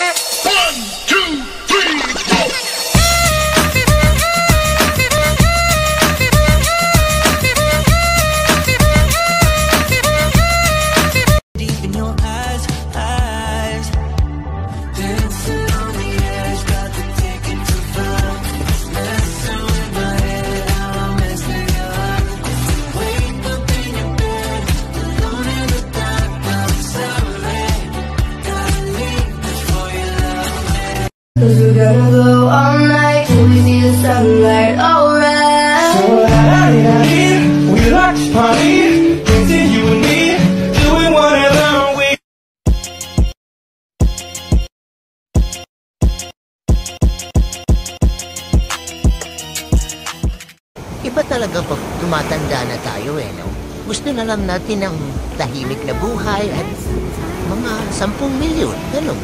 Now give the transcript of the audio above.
Hey. Iba talaga pag tumatanda na tayo eh, no? Gusto na lang natin ang tahimik na buhay at mga sampung milyon, ganun.